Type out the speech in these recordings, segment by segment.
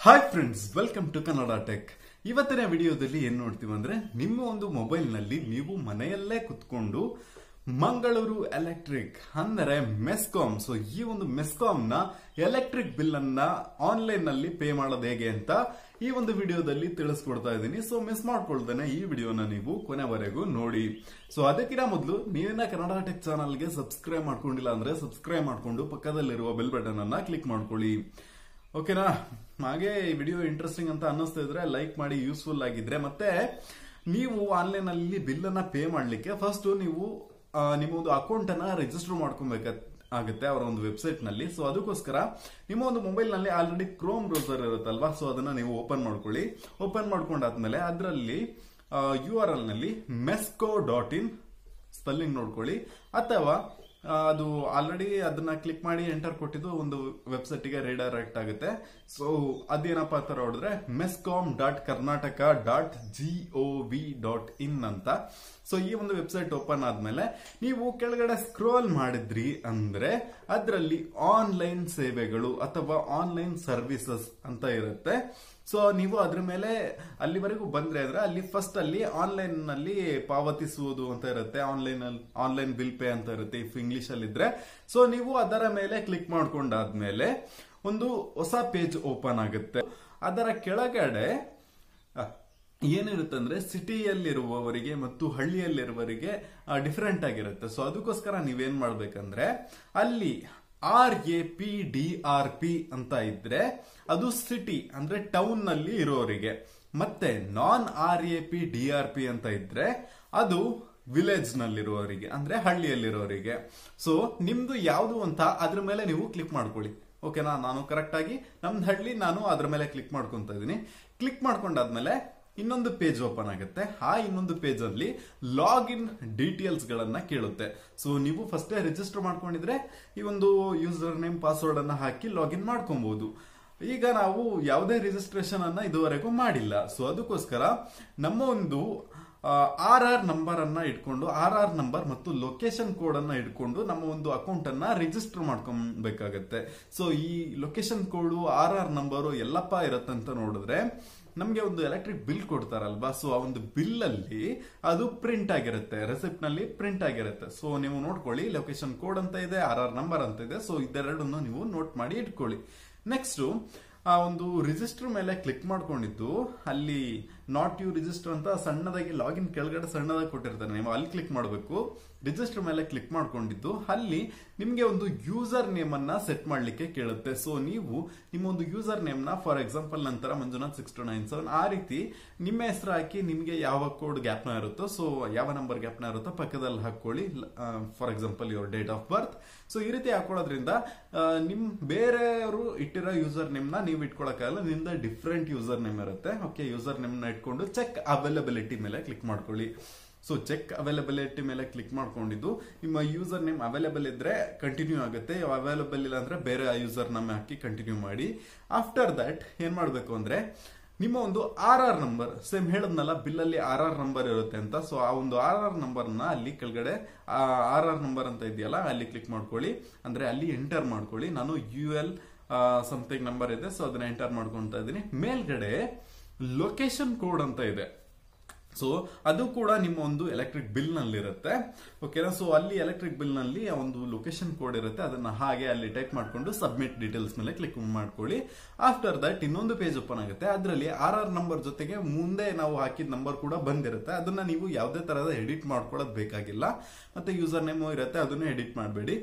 Hi friends welcome to Kannada tech ಇವತ್ತಿನ ವಿಡಿಯೋದಲ್ಲಿ ಏನು ನೋಡ್ತೀವಿ ಅಂದ್ರೆ ನಿಮ್ಮ ಒಂದು ಮೊಬೈಲ್ನಲ್ಲಿ ನೀವು ಮನೆಯಲ್ಲೇ ಕುತ್ಕೊಂಡು ಮಂಗಳೂರು ಎಲೆಕ್ಟ್ರಿಕ್ ಅಂದರೆ ಮೆಸ್ಕಾಮ್ ಸೊ ಈ ಒಂದು ಮೆಸ್ಕಾಮ್ ಎಲೆಕ್ಟ್ರಿಕ್ ಬಿಲ್ ಅನ್ನ ಆನ್ಲೈನ್ನಲ್ಲಿ ಪೇ ಮಾಡೋದು ಹೇಗೆ ಅಂತ ಈ ಒಂದು ವಿಡಿಯೋದಲ್ಲಿ ತಿಳಿಸ್ಕೊಡ್ತಾ ಇದ್ದೀನಿ. ಸೊ ಮಿಸ್ ಮಾಡ್ಕೊಳ್ತೇನೆ ಈ ವಿಡಿಯೋನ ನೀವು ಕೊನೆವರೆಗೂ ನೋಡಿ. ಸೊ ಅದಕ್ಕಿಂತ ಮೊದಲು ನೀವಿನ ಕನ್ನಡ ಟೆಕ್ ಚಾನಲ್ಗೆ ಸಬ್ಸ್ಕ್ರೈಬ್ ಮಾಡ್ಕೊಂಡಿಲ್ಲ ಅಂದ್ರೆ ಸಬ್ಸ್ಕ್ರೈಬ್ ಮಾಡಿಕೊಂಡು ಪಕ್ಕದಲ್ಲಿರುವ ಬೆಲ್ ಬಟನ್ ಕ್ಲಿಕ್ ಮಾಡ್ಕೊಳ್ಳಿ. ಓಕೆನಾ? ಹಾಗೆ ಈ ವಿಡಿಯೋ ಇಂಟ್ರೆಸ್ಟಿಂಗ್ ಅಂತ ಅನ್ನಿಸ್ತಾ ಇದ್ರೆ ಲೈಕ್ ಮಾಡಿ ಯೂಸ್ಫುಲ್ ಆಗಿದ್ರೆ. ಮತ್ತೆ ನೀವು ಆನ್ಲೈನ್ ಅಲ್ಲಿ ಬಿಲ್ ಅನ್ನ ಪೇ ಮಾಡ್ಲಿಕ್ಕೆ ಫಸ್ಟ್ ನೀವು ನಿಮ್ಮ ಒಂದು ಅಕೌಂಟ್ ಅನ್ನ ರಿಜಿಸ್ಟರ್ ಮಾಡ್ಕೊಬೇಕ ಆಗುತ್ತೆ ಅವರ ಒಂದು ವೆಬ್ಸೈಟ್ನಲ್ಲಿ ಸೊ ಅದಕ್ಕೋಸ್ಕರ ನಿಮ್ಮ ಒಂದು ಮೊಬೈಲ್ನಲ್ಲಿ ಆಲ್ರೆಡಿ ಕ್ರೋಮ್ ಬ್ರೌಸರ್ ಇರುತ್ತಲ್ವಾ? ಸೊ ಅದನ್ನ ನೀವು ಓಪನ್ ಮಾಡ್ಕೊಳ್ಳಿ. ಓಪನ್ ಮಾಡ್ಕೊಂಡಾದ್ಮೇಲೆ ಅದರಲ್ಲಿ ಯು ಆರ್ ಎಲ್ನಲ್ಲಿ ಮೆಸ್ಕೋ ಡಾಟ್ ಇನ್ ಸ್ಪೆಲ್ಲಿಂಗ್ ನೋಡ್ಕೊಳ್ಳಿ. ಅಥವಾ ಅದು ಆಲ್ರೆಡಿ ಅದನ್ನ ಕ್ಲಿಕ್ ಮಾಡಿ ಎಂಟರ್ ಕೊಟ್ಟಿದ್ದು ಒಂದು ವೆಬ್ಸೈಟ್ಗೆ ರೀಡೈರೆಕ್ಟ್ ಆಗುತ್ತೆ. ಸೊ ಅದೇನಪ್ಪ ಅಂತ ನೋಡಿದ್ರೆ MESCOM dot Karnataka dot G O V dot in ಅಂತ. ಸೊ ಈ ಒಂದು ವೆಬ್ಸೈಟ್ ಓಪನ್ ಆದ್ಮೇಲೆ, ನೀವು ಕೆಳಗಡೆ ಸ್ಕ್ರೋಲ್ ಮಾಡಿದ್ರಿ ಅಂದ್ರೆ, ಅದರಲ್ಲಿ ಆನ್ಲೈನ್ ಸೇವೆಗಳು ಅಥವಾ ಆನ್ಲೈನ್ ಸರ್ವಿಸಸ್ ಅಂತ ಇರುತ್ತೆ. ಸೊ ನೀವು ಅದ್ರ ಮೇಲೆ ಅಲ್ಲಿವರೆಗೂ ಬಂದ್ರೆ ಅಂದ್ರೆ ಅಲ್ಲಿ ಫಸ್ಟ್ ಅಲ್ಲಿ ಆನ್ಲೈನ್ನಲ್ಲಿ ಪಾವತಿಸುವುದು ಅಂತ ಇರುತ್ತೆ. ಆನ್ಲೈನ್ ಅಲ್ಲಿ ಆನ್ಲೈನ್ ಬಿಲ್ ಪೇ ಅಂತ ಇರುತ್ತೆ ಇಫ್ ಇಂಗ್ಲಿಷ್ ಅಲ್ಲಿ ಇದ್ರೆ. ಸೊ ನೀವು ಅದರ ಮೇಲೆ ಕ್ಲಿಕ್ ಮಾಡ್ಕೊಂಡಾದ್ಮೇಲೆ ಒಂದು ಹೊಸ ಪೇಜ್ ಓಪನ್ ಆಗುತ್ತೆ. ಅದರ ಕೆಳಗಡೆ ಏನಿರುತ್ತೆ ಅಂದ್ರೆ ಸಿಟಿಯಲ್ಲಿರುವವರಿಗೆ ಮತ್ತು ಹಳ್ಳಿಯಲ್ಲಿರುವವರಿಗೆ ಡಿಫ್ರೆಂಟ್ ಆಗಿರುತ್ತೆ. ಸೊ ಅದಕ್ಕೋಸ್ಕರ ನೀವೇನ್ ಮಾಡ್ಬೇಕಂದ್ರೆ, ಅಲ್ಲಿ R A P D R P ಅಂತ ಇದ್ರೆ ಅದು ಸಿಟಿ ಅಂದ್ರೆ ಟೌನ್ನಲ್ಲಿ ಇರೋರಿಗೆ. ಮತ್ತೆ non R A P D R P ಅಂತ ಇದ್ರೆ ಅದು ವಿಲೇಜ್ ನಲ್ಲಿರುವವರಿಗೆ ಅಂದ್ರೆ ಹಳ್ಳಿಯಲ್ಲಿರೋರಿಗೆ. ಸೊ ನಿಮ್ದು ಯಾವುದು ಅಂತ ಅದ್ರ ಮೇಲೆ ನೀವು ಕ್ಲಿಕ್ ಮಾಡ್ಕೊಳ್ಳಿ. ಓಕೆನಾ ನಾನು ಕರೆಕ್ಟ್ ಆಗಿ ನಮ್ದು ಹಳ್ಳಿ ನಾನು ಅದ್ರ ಮೇಲೆ ಕ್ಲಿಕ್ ಮಾಡ್ಕೊಂತ ಇದ್ದೀನಿ. ಕ್ಲಿಕ್ ಮಾಡ್ಕೊಂಡಾದ್ಮೇಲೆ ಇನ್ನೊಂದು ಪೇಜ್ ಓಪನ್ ಆಗುತ್ತೆ. ಆ ಇನ್ನೊಂದು ಪೇಜ್ ಅಲ್ಲಿ ಲಾಗಿನ್ ಡೀಟೇಲ್ಸ್ ಗಳನ್ನ ಕೇಳುತ್ತೆ. ಸೊ ನೀವು ಫಸ್ಟ್ ರಿಜಿಸ್ಟರ್ ಮಾಡ್ಕೊಂಡಿದ್ರೆ ಈ ಒಂದು ಯೂಸರ್ ನೇಮ್ ಪಾಸ್ವರ್ಡ್ ಅನ್ನ ಹಾಕಿ ಲಾಗಿನ್ ಮಾಡ್ಕೊಬಹುದು ಈಗ ನಾವು ಯಾವುದೇ ರಿಜಿಸ್ಟ್ರೇಷನ್ ಅನ್ನ ಇದುವರೆಗೂ ಮಾಡಿಲ್ಲ. ಸೊ ಅದಕ್ಕೋಸ್ಕರ ನಮ್ಮ ಒಂದು ಆರ್ ಆರ್ ನಂಬರ್ ಅನ್ನ ಇಟ್ಕೊಂಡು ಆರ್ ಆರ್ ನಂಬರ್ ಮತ್ತು ಲೊಕೇಶನ್ ಕೋಡ್ ಅನ್ನ ಇಟ್ಕೊಂಡು ನಮ್ಮ ಒಂದು ಅಕೌಂಟ್ ಅನ್ನ ರಿಜಿಸ್ಟರ್ ಮಾಡ್ಕೊಬೇಕಾಗತ್ತೆ. ಸೊ ಈ location code R R number ಎಲ್ಲಪ್ಪ ಇರತ್ತಂತ ನೋಡಿದ್ರೆ, ನಮಗೆ ಒಂದು ಎಲೆಕ್ಟ್ರಿಕ್ ಬಿಲ್ ಕೊಡ್ತಾರಲ್ವಾ? ಸೊ ಆ ಒಂದು ಬಿಲ್ ಅಲ್ಲಿ ಅದು ಪ್ರಿಂಟ್ ಆಗಿರುತ್ತೆ. ರೆಸಿಪ್ಟ್ನಲ್ಲಿ ಪ್ರಿಂಟ್ ಆಗಿರುತ್ತೆ. ಸೊ ನೀವು ನೋಡ್ಕೊಳ್ಳಿ ಲೊಕೇಶನ್ ಕೋಡ್ ಅಂತ ಇದೆ ಆರ್ ಆರ್ ನಂಬರ್ ಅಂತ ಇದೆ. ಸೊ ಇದೆರಡನ್ನು ನೀವು ನೋಟ್ ಮಾಡಿ ಇಟ್ಕೊಳ್ಳಿ. ನೆಕ್ಸ್ಟ್ ಆ ಒಂದು ರಿಜಿಸ್ಟರ್ ಮೇಲೆ ಕ್ಲಿಕ್ ಮಾಡ್ಕೊಂಡಿದ್ದು, ಅಲ್ಲಿ ನಾಟ್ ಯು ರಿಜಿಸ್ಟರ್ ಅಂತ ಸಣ್ಣದಾಗಿ ಲಾಗಿನ್ ಕೆಳಗಡೆ ಸಣ್ಣದಾಗಿ ಕೊಟ್ಟಿರ್ತಾರೆ ನೀವು ಅಲ್ಲಿ ಕ್ಲಿಕ್ ಮಾಡಬೇಕು. ರಿಜಿಸ್ಟರ್ ಮೇಲೆ ಕ್ಲಿಕ್ ಮಾಡ್ಕೊಂಡಿದ್ದು, ಅಲ್ಲಿ ನಿಮಗೆ ಒಂದು ಯೂಸರ್ ನೇಮ್ ಅನ್ನ ಸೆಟ್ ಮಾಡಲಿಕ್ಕೆ ಕೇಳುತ್ತೆ. ಸೊ ನೀವು ನಿಮ್ಮ ಒಂದು ಯೂಸರ್ ನೇಮ್ನ ಫಾರ್ ಎಕ್ಸಾಂಪಲ್ ನಂತರ Manjunath six two nine seven ಆ ರೀತಿ ನಿಮ್ಮ ಹೆಸರು ಹಾಕಿ ನಿಮಗೆ ಯಾವ ಕೋಡ್ ಗ್ಯಾಪ್ನ ಇರುತ್ತೋ ಸೊ ಯಾವ ನಂಬರ್ ಗ್ಯಾಪ್ನ ಇರುತ್ತೋ ಪಕ್ಕದಲ್ಲಿ ಹಾಕೊಳ್ಳಿ for example your date of birth so ಈ ರೀತಿ ಹಾಕೊಳ್ಳೋದ್ರಿಂದ ನಿಮ್ ಬೇರೆಯವರು ಇಟ್ಟಿರೋ ಯೂಸರ್ ನೇಮ್ನ ನೀವು ಇಟ್ಕೊಳಕ್ಕಾಗಲ್ಲ, ನಿಮ್ದ ಡಿಫ್ರೆಂಟ್ ಯೂಸರ್ ನೇಮ್ ಇರುತ್ತೆ. ಓಕೆ ಯೂಸರ್ ನೇಮ್ನ ಇಟ್ಕೊಂಡು ಚೆಕ್ ಅವೈಲಬಿಲಿಟಿ ಮೇಲೆ ಕ್ಲಿಕ್ ಮಾಡ್ಕೊಳ್ಳಿ. ಸೊ ಚೆಕ್ ಅವೈಲಬಿಲಿಟಿ ಮೇಲೆ ಕ್ಲಿಕ್ ಮಾಡ್ಕೊಂಡಿದ್ದು. ನಿಮ್ಮ ಯೂಸರ್ ನೇಮ್ ಅವೈಲೇಬಲ್ ಇದ್ರೆ ಕಂಟಿನ್ಯೂ ಆಗುತ್ತೆ. ಅವೈಲಬಲ್ ಇಲ್ಲ ಅಂದ್ರೆ ಬೇರೆ ಯೂಸರ್ ನಮ್ಮ ಹಾಕಿ ಕಂಟಿನ್ಯೂ ಮಾಡಿ. ಆಫ್ಟರ್ ದಟ್ ಏನ್ ಮಾಡ್ಬೇಕು ಅಂದ್ರೆ, ನಿಮ್ಮ ಒಂದು ಆರ್ ಆರ್ ನಂಬರ್ ಸೇಮ್ ಹೇಳದ್ನಲ್ಲ ಬಿಲ್ ಅಲ್ಲಿ ಆರ್ ಆರ್ ನಂಬರ್ ಇರುತ್ತೆ ಅಂತ. ಸೊ ಆ ಒಂದು ಆರ್ ಆರ್ ನಂಬರ್ನ ಅಲ್ಲಿ ಕೆಳಗಡೆ ಆರ್ ಆರ್ ನಂಬರ್ ಅಂತ ಇದೆಯಲ್ಲ, ಅಲ್ಲಿ ಕ್ಲಿಕ್ ಮಾಡ್ಕೊಳ್ಳಿ. ಅಂದ್ರೆ ಅಲ್ಲಿ ಎಂಟರ್ ಮಾಡ್ಕೊಳ್ಳಿ. ನಾನು ಯು ಎಲ್ ಸಮಥಿಂಗ್ ನಂಬರ್ ಇದೆ. ಸೊ ಅದನ್ನ ಎಂಟರ್ ಮಾಡ್ಕೊಂತ ಇದ್ದೀನಿ. ಮೇಲ್ಗಡೆ ಲೊಕೇಶನ್ ಕೋಡ್ ಅಂತ ಇದೆ. ಸೊ ಅದು ಕೂಡ ನಿಮ್ಮ ಒಂದು ಎಲೆಕ್ಟ್ರಿಕ್ ಬಿಲ್ನಲ್ಲಿ ಇರುತ್ತೆ ಓಕೆನಾ ಸೊ ಅಲ್ಲಿ ಎಲೆಕ್ಟ್ರಿಕ್ ಬಿಲ್ನಲ್ಲಿ ಒಂದು ಲೊಕೇಶನ್ ಕೋಡ್ ಇರುತ್ತೆ. ಅದನ್ನ ಹಾಗೆ ಅಲ್ಲಿ ಟೈಪ್ ಮಾಡಿಕೊಂಡು ಸಬ್ಮಿಟ್ ಡೀಟೇಲ್ಸ್ ಮೇಲೆ ಕ್ಲಿಕ್ ಮಾಡ್ಕೊಳ್ಳಿ. ಆಫ್ಟರ್ ದಟ್ ಇನ್ನೊಂದು ಪೇಜ್ ಓಪನ್ ಆಗುತ್ತೆ. ಅದರಲ್ಲಿ ಆರ್ ಆರ್ ನಂಬರ್ ಜೊತೆಗೆ ಮುಂದೆ ನಾವು ಹಾಕಿದ ನಂಬರ್ ಕೂಡ ಬಂದಿರುತ್ತೆ. ಅದನ್ನ ನೀವು ಯಾವುದೇ ತರಹದ ಎಡಿಟ್ ಮಾಡ್ಕೊಳ್ಳೋದು ಬೇಕಾಗಿಲ್ಲ. ಮತ್ತೆ ಯೂಸರ್ ನೇಮ್ ಇರುತ್ತೆ. ಅದನ್ನು ಎಡಿಟ್ ಮಾಡಬೇಡಿ.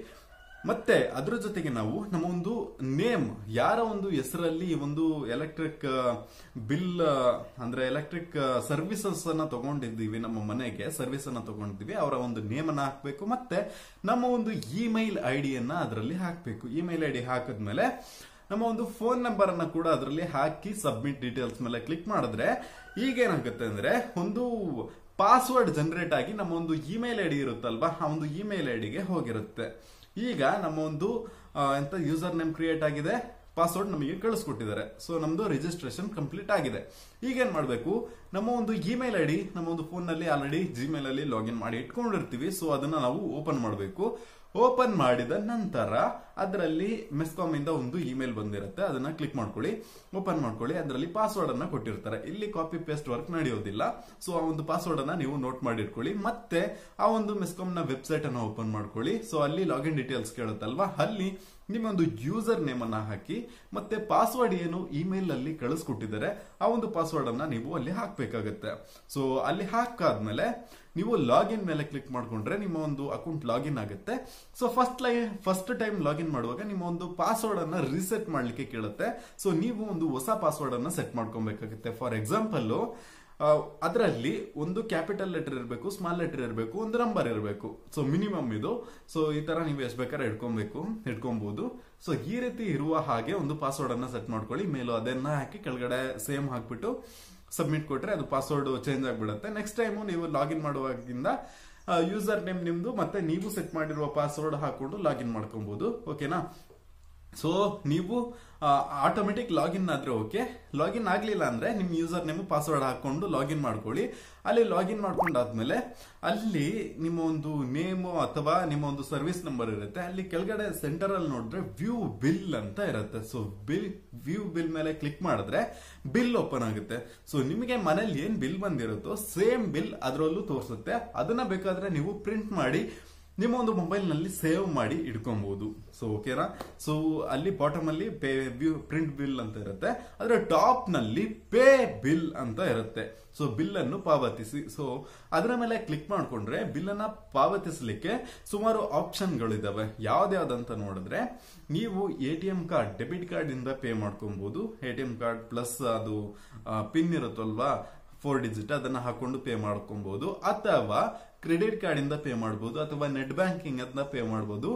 ಮತ್ತೆ ಅದ್ರ ಜೊತೆಗೆ ನಾವು ನಮ್ಮ ಒಂದು ನೇಮ್, ಯಾರ ಒಂದು ಹೆಸರಲ್ಲಿ ಒಂದು ಎಲೆಕ್ಟ್ರಿಕ್ ಬಿಲ್ ಅಂದ್ರೆ ಎಲೆಕ್ಟ್ರಿಕ್ ಸರ್ವಿಸಸ್ ಅನ್ನ ತಗೊಂಡಿದ್ದೀವಿ ನಮ್ಮ ಮನೆಗೆ ಸರ್ವಿಸ್ ಅನ್ನ ತಗೊಂಡಿದ್ದೀವಿ, ಅವರ ಒಂದು ನೇಮ್ ಅನ್ನ ಹಾಕ್ಬೇಕು, ಮತ್ತೆ ನಮ್ಮ ಒಂದು ಇಮೇಲ್ ಐ ಡಿಯನ್ನ ಅದರಲ್ಲಿ ಹಾಕ್ಬೇಕು. ಇಮೇಲ್ ಐ ಡಿ ಹಾಕಿದ್ಮೇಲೆ ನಮ್ಮ ಒಂದು ಫೋನ್ ನಂಬರ್ ಅನ್ನ ಕೂಡ ಅದರಲ್ಲಿ ಹಾಕಿ ಸಬ್ಮಿಟ್ ಡೀಟೇಲ್ಸ್ ಮೇಲೆ ಕ್ಲಿಕ್ ಮಾಡಿದ್ರೆ ಈಗ ಏನಾಗುತ್ತೆ ಅಂದ್ರೆ ಒಂದು ಪಾಸ್ವರ್ಡ್ ಜನರೇಟ್ ಆಗಿ ನಮ್ಮ ಒಂದು ಇಮೇಲ್ ಐ ಡಿ ಇರುತ್ತಲ್ವಾ, ಆ ಒಂದು ಇಮೇಲ್ ಐ ಡಿಗೆ ಹೋಗಿರುತ್ತೆ. ಈಗ ನಮ್ಮ ಒಂದು ಎಂತ ಯೂಸರ್ ನೇಮ್ ಕ್ರಿಯೇಟ್ ಆಗಿದೆ ಪಾಸ್ವರ್ಡ್ ನಮಗೆ ಕಳಿಸ್ಕೊಟ್ಟಿದ್ದಾರೆ. ಸೊ ನಮ್ದು ರಿಜಿಸ್ಟ್ರೇಷನ್ ಕಂಪ್ಲೀಟ್ ಆಗಿದೆ. ಈಗ ಏನ್ ಮಾಡಬೇಕು, ನಮ್ಮ ಒಂದು ಇಮೇಲ್ ಐ ಡಿ ನಮ್ಮ ಒಂದು ಫೋನ್ನಲ್ಲಿ ಆಲ್ರೆಡಿ ಜಿಮೇಲ್ ಅಲ್ಲಿ ಲಾಗಿನ್ ಮಾಡಿ ಇಟ್ಕೊಂಡಿರ್ತೀವಿ. ಸೊ ಅದನ್ನ ನಾವು ಓಪನ್ ಮಾಡಬೇಕು. ಓಪನ್ ಮಾಡಿದ ನಂತರ ಅದರಲ್ಲಿ ಮೆಸ್ಕಾಮ್ ಇಂದ ಒಂದು ಇಮೇಲ್ ಬಂದಿರುತ್ತೆ. ಅದನ್ನ ಕ್ಲಿಕ್ ಮಾಡ್ಕೊಳ್ಳಿ. ಓಪನ್ ಮಾಡ್ಕೊಳ್ಳಿ. ಅದರಲ್ಲಿ ಪಾಸ್ವರ್ಡ್ ಅನ್ನ ಕೊಟ್ಟಿರ್ತಾರೆ. ಇಲ್ಲಿ ಕಾಪಿ ಪೇಸ್ಟ್ ವರ್ಕ್ ನಡೆಯೋದಿಲ್ಲ. ಸೊ ಆ ಒಂದು ಪಾಸ್ವರ್ಡ್ ಅನ್ನ ನೀವು ನೋಟ್ ಮಾಡಿಟ್ಕೊಳ್ಳಿ. ಮತ್ತೆ ಆ ಒಂದು ಮೆಸ್ಕಾಮ್ನ ವೆಬ್ಸೈಟ್ ಅನ್ನ ಓಪನ್ ಮಾಡ್ಕೊಳ್ಳಿ. ಸೊ ಅಲ್ಲಿ ಲಾಗಿನ್ ಡೀಟೇಲ್ಸ್ ಕೇಳುತ್ತಲ್ವಾ? ಅಲ್ಲಿ ನಿಮ್ಮೊಂದು ಯೂಸರ್ ನೇಮ್ ಅನ್ನ ಹಾಕಿ ಮತ್ತೆ ಪಾಸ್ವರ್ಡ್ ಏನು ಇಮೇಲ್ ಅಲ್ಲಿ ಕಳಿಸ್ಕೊಟ್ಟಿದ್ದಾರೆ, ಆ ಒಂದು ಪಾಸ್ವರ್ಡ್ ಅನ್ನ ನೀವು ಅಲ್ಲಿ ಹಾಕಬೇಕಾಗತ್ತೆ. ಸೊ ಅಲ್ಲಿ ಹಾಕಾದ್ಮೇಲೆ ನೀವು ಲಾಗಿನ್ ಮೇಲೆ ಕ್ಲಿಕ್ ಮಾಡ್ಕೊಂಡ್ರೆ ನಿಮ್ಮ ಒಂದು ಅಕೌಂಟ್ ಲಾಗಿನ್ ಆಗುತ್ತೆ. So firstly first time login ಮಾಡುವಾಗ ನಿಮ್ಮ ಒಂದು ಪಾಸ್ವರ್ಡ್ ಅನ್ನ ರಿಸೆಟ್ ಮಾಡ್ಲಿಕ್ಕೆ ಕೇಳುತ್ತೆ. ಸೊ ನೀವು ಒಂದು ಹೊಸ ಪಾಸ್ವರ್ಡ್ ಅನ್ನ ಸೆಟ್ ಮಾಡ್ಕೊಬೇಕಾಗುತ್ತೆ. ಫಾರ್ ಎಕ್ಸಾಂಪಲ್ ಅದರಲ್ಲಿ ಒಂದು ಕ್ಯಾಪಿಟಲ್ ಲೆಟರ್ ಇರಬೇಕು ಸ್ಮಾಲ್ ಲೆಟರ್ ಇರಬೇಕು, ಒಂದು ನಂಬರ್ ಇರಬೇಕು. ಸೊ ಮಿನಿಮಮ್ ಇದು. ಸೊ ಈ ತರ ನೀವು ಎಷ್ಟು ಬೇಕಾದ್ರೆ ಇಟ್ಕೊಬೇಕು ಇಟ್ಕೊಬಹುದು ಸೊ ಈ ರೀತಿ ಇರುವ ಹಾಗೆ ಒಂದು ಪಾಸ್ವರ್ಡ್ ಅನ್ನ ಸೆಟ್ ಮಾಡ್ಕೊಳ್ಳಿ. ಮೇಲು ಅದನ್ನ ಹಾಕಿ ಕೆಳಗಡೆ ಸೇಮ್ ಹಾಕ್ಬಿಟ್ಟು ಸಬ್ಮಿಟ್ ಕೊಟ್ರೆ ಅದು ಪಾಸ್ವರ್ಡ್ ಚೇಂಜ್ ಆಗಿಬಿಡುತ್ತೆ. ನೆಕ್ಸ್ಟ್ ಟೈಮು ನೀವು ಲಾಗಿನ್ ಮಾಡುವಾಗಿಂದ ಯೂಸರ್ ನೇಮ್ ನಿಮ್ದು, ಮತ್ತೆ ನೀವು ಸೆಟ್ ಮಾಡಿರುವ ಪಾಸ್ವರ್ಡ್ ಹಾಕೊಂಡು ಲಾಗಿನ್ ಮಾಡ್ಕೊಬಹುದು ಓಕೆನಾ ಸೊ ನೀವು ಆಟೋಮೆಟಿಕ್ ಲಾಗಿನ್ ಆದ್ರೆ ಓಕೆ ಲಾಗಿನ್ ಆಗಲಿಲ್ಲ ಅಂದ್ರೆ ನಿಮ್ಮ ಯೂಸರ್ ನೇಮ್ ಪಾಸ್ವರ್ಡ್ ಹಾಕೊಂಡು ಲಾಗಿನ್ ಮಾಡ್ಕೊಳ್ಳಿ. ಅಲ್ಲಿ ಲಾಗಿನ್ ಮಾಡ್ಕೊಂಡಾದ್ಮೇಲೆ ಅಲ್ಲಿ ನಿಮ್ಮ ಒಂದು ನೇಮು ಅಥವಾ ನಿಮ್ಮ ಒಂದು ಸರ್ವಿಸ್ ನಂಬರ್ ಇರುತ್ತೆ. ಅಲ್ಲಿ ಕೆಳಗಡೆ ಸೆಂಟರ್ ಅಲ್ಲಿ ನೋಡಿದ್ರೆ ವ್ಯೂ ಬಿಲ್ ಅಂತ ಇರುತ್ತೆ. ಸೊ ಬಿಲ್ ವ್ಯೂ ಬಿಲ್ ಮೇಲೆ ಕ್ಲಿಕ್ ಮಾಡಿದ್ರೆ ಬಿಲ್ ಓಪನ್ ಆಗುತ್ತೆ. ಸೊ ನಿಮಗೆ ಮನೇಲಿ ಏನು ಬಿಲ್ ಬಂದಿರುತ್ತೋ ಸೇಮ್ ಬಿಲ್ ಅದರಲ್ಲೂ ತೋರಿಸುತ್ತೆ. ಅದನ್ನ ಬೇಕಾದ್ರೆ ನೀವು ಪ್ರಿಂಟ್ ಮಾಡಿ ನಿಮ್ಮ ಒಂದು ಮೊಬೈಲ್ನಲ್ಲಿ ಸೇವ್ ಮಾಡಿ ಇಟ್ಕೊಬಹುದು ಸೊ ಓಕೆನಾ ಸೊ ಅಲ್ಲಿ ಬಾಟಮ್ ಅಲ್ಲಿ ಪೇ ಪ್ರಿಂಟ್ ಬಿಲ್ ಅಂತ ಇರುತ್ತೆ. ಅದರ ಟಾಪ್ನಲ್ಲಿ ಪೇ ಬಿಲ್ ಅಂತ ಇರುತ್ತೆ. ಸೊ ಬಿಲ್ ಅನ್ನು ಪಾವತಿಸಿ. ಸೊ ಅದರ ಮೇಲೆ ಕ್ಲಿಕ್ ಮಾಡಿಕೊಂಡ್ರೆ ಬಿಲ್ ಅನ್ನ ಪಾವತಿಸಲಿಕ್ಕೆ ಸುಮಾರು ಆಪ್ಷನ್ಗಳಿದಾವೆ ಯಾವ್ದ್ಯಾವ್ದಂತ ನೋಡಿದ್ರೆ ನೀವು A T M card debit card ಇಂದ ಪೇ ಮಾಡ್ಕೊಬಹುದು A T M card plus ಅದು ಪಿನ್ ಇರುತ್ತಲ್ವಾ? ಫೋರ್ ಡಿಜಿಟ್ ಅದನ್ನ ಹಾಕೊಂಡು ಪೇ ಮಾಡ್ಕೊಬಹುದು ಅಥವಾ ಕ್ರೆಡಿಟ್ ಕಾರ್ಡ್ ಇಂದ ಪೇ ಮಾಡಬಹುದು ಅಥವಾ ನೆಟ್ ಬ್ಯಾಂಕಿಂಗ್ ಅದನ್ನ ಪೇ ಮಾಡಬಹುದು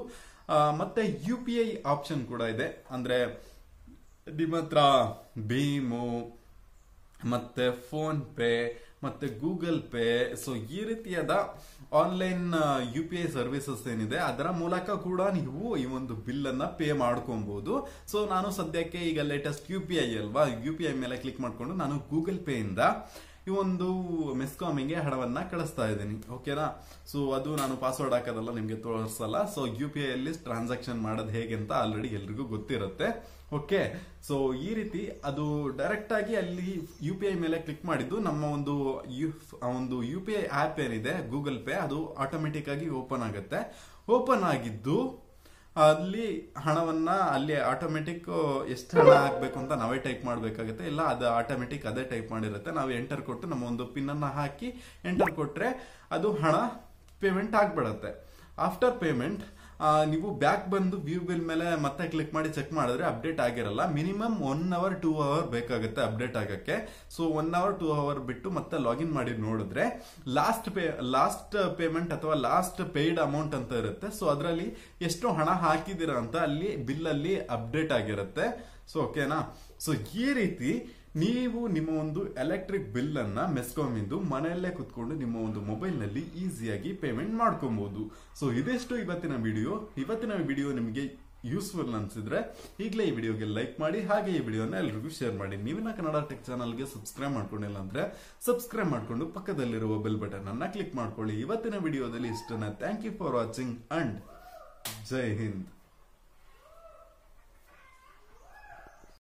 ಮತ್ತೆ ಯು ಪಿ ಐ ಆಪ್ಷನ್ ಕೂಡ ಇದೆ. ಅಂದ್ರೆ ನಿಮ್ಮ ಹತ್ರ ಭೀಮು ಮತ್ತೆ ಫೋನ್ ಪೇ ಮತ್ತೆ ಗೂಗಲ್ ಪೇ ಸೊ ಈ ರೀತಿಯಾದ online U P I services ಏನಿದೆ, ಅದರ ಮೂಲಕ ಕೂಡ ನೀವು ಈ ಒಂದು ಬಿಲ್ ಅನ್ನ ಪೇ ಮಾಡ್ಕೊಬಹುದು ಸೊ ನಾನು ಸದ್ಯಕ್ಕೆ ಈಗ ಲೇಟೆಸ್ಟ್ ಯು ಪಿ ಐ ಅಲ್ವಾ? ಯು ಪಿ ಐ ಮೇಲೆ ಕ್ಲಿಕ್ ಮಾಡಿಕೊಂಡು ನಾನು ಗೂಗಲ್ ಪೇ ಇಂದ ಈ ಒಂದು ಮೆಸ್ಕಾಮಿಗೆ ಹಣವನ್ನ ಕಳಿಸ್ತಾ ಇದ್ದೀನಿ ಓಕೆನಾ ಸೊ ಅದು ನಾನು ಪಾಸ್ವರ್ಡ್ ಹಾಕೋದಲ್ಲ, ನಿಮಗೆ ತೋರಿಸಲ್ಲ. ಸೊ ಯು ಪಿ ಐ ಅಲ್ಲಿ ಟ್ರಾನ್ಸಾಕ್ಷನ್ ಮಾಡೋದು ಹೇಗೆ ಅಂತ ಆಲ್ರೆಡಿ ಎಲ್ರಿಗೂ ಗೊತ್ತಿರುತ್ತೆ ಓಕೆ ಸೊ ಈ ರೀತಿ ಅದು ಡೈರೆಕ್ಟ್ ಆಗಿ ಅಲ್ಲಿ ಯು ಪಿ ಐ ಮೇಲೆ ಕ್ಲಿಕ್ ಮಾಡಿದ್ದು ನಮ್ಮ ಒಂದು ಒಂದು ಯು ಪಿ ಐ ಆಪ್ ಏನಿದೆ ಗೂಗಲ್ ಪೇ ಅದು ಆಟೋಮೆಟಿಕ್ ಆಗಿ ಓಪನ್ ಆಗುತ್ತೆ. ಓಪನ್ ಆಗಿದ್ದು ಅಲ್ಲಿ ಹಣವನ್ನ ಅಲ್ಲಿ ಆಟೋಮೆಟಿಕ್ ಎಷ್ಟು ಹಣ ಹಾಕ್ಬೇಕು ಅಂತ ನಾವೇ ಟೈಪ್ ಮಾಡಬೇಕಾಗುತ್ತೆ. ಇಲ್ಲ ಅದು ಆಟೋಮೆಟಿಕ್ ಅದೇ ಟೈಪ್ ಮಾಡಿರುತ್ತೆ. ನಾವು ಎಂಟರ್ ಕೊಟ್ಟು ನಮ್ಮ ಒಂದು ಪಿನ್ ಅನ್ನ ಹಾಕಿ ಎಂಟರ್ ಕೊಟ್ರೆ ಅದು ಹಣ ಪೇಮೆಂಟ್ ಆಗ್ಬಿಡತ್ತೆ. ಆಫ್ಟರ್ ಪೇಮೆಂಟ್ ನೀವು ಬ್ಯಾಕ್ ಬಂದು ವ್ಯೂ ಬಿಲ್ ಮೇಲೆ ಮತ್ತೆ ಕ್ಲಿಕ್ ಮಾಡಿ ಚೆಕ್ ಮಾಡಿದ್ರೆ ಅಪ್ಡೇಟ್ ಆಗಿರಲ್ಲ. Minimum one hour two hour ಬೇಕಾಗುತ್ತೆ ಅಪ್ಡೇಟ್ ಆಗಕ್ಕೆ. So one hour two hour ಬಿಟ್ಟು ಮತ್ತೆ ಲಾಗಿನ್ ಮಾಡಿ ನೋಡಿದ್ರೆ ಲಾಸ್ಟ್ ಪೇ ಲಾಸ್ಟ್ ಪೇಮೆಂಟ್ ಅಥವಾ ಲಾಸ್ಟ್ ಪೇಯ್ಡ್ ಅಮೌಂಟ್ ಅಂತ ಇರುತ್ತೆ. ಸೊ ಅದರಲ್ಲಿ ಎಷ್ಟು ಹಣ ಹಾಕಿದಿರ ಅಂತ ಅಲ್ಲಿ ಬಿಲ್ ಅಲ್ಲಿ ಅಪ್ಡೇಟ್ ಆಗಿರುತ್ತೆ. ಸೊ ಓಕೆನಾ ಸೊ ಈ ರೀತಿ ನೀವು ನಿಮ್ಮ ಒಂದು ಎಲೆಕ್ಟ್ರಿಕ್ ಬಿಲ್ ಅನ್ನ ಮೆಸ್ಕೊಂಬಿಂದು ಮನೆಯಲ್ಲೇ ಕುತ್ಕೊಂಡು ನಿಮ್ಮ ಒಂದು ಮೊಬೈಲ್ನಲ್ಲಿ ಈಸಿಯಾಗಿ ಪೇಮೆಂಟ್ ಮಾಡ್ಕೊಬಹುದು ಸೊ ಇದೆಷ್ಟು ಇವತ್ತಿನ ವಿಡಿಯೋ ಇವತ್ತಿನ ವಿಡಿಯೋ ನಿಮಗೆ ಯೂಸ್ಫುಲ್ ಅನ್ಸಿದ್ರೆ ಈಗಲೇ ಈ ವಿಡಿಯೋಗೆ ಲೈಕ್ ಮಾಡಿ, ಹಾಗೆ ಈ ವಿಡಿಯೋನ ಎಲ್ರಿಗೂ ಶೇರ್ ಮಾಡಿ. ನೀವಿನ ಕನ್ನಡ ಟೆಕ್ ಚಾನಲ್ಗೆ ಸಬ್ಸ್ಕ್ರೈಬ್ ಮಾಡ್ಕೊಂಡಿಲ್ಲ ಅಂದ್ರೆ ಸಬ್ಸ್ಕ್ರೈಬ್ ಮಾಡ್ಕೊಂಡು ಪಕ್ಕದಲ್ಲಿರುವ ಬೆಲ್ ಬಟನ್ ಅನ್ನ ಕ್ಲಿಕ್ ಮಾಡ್ಕೊಳ್ಳಿ. ಇವತ್ತಿನ ವಿಡಿಯೋದಲ್ಲಿ ಇಷ್ಟನ್ನ. Thank you for watching and Jai Hind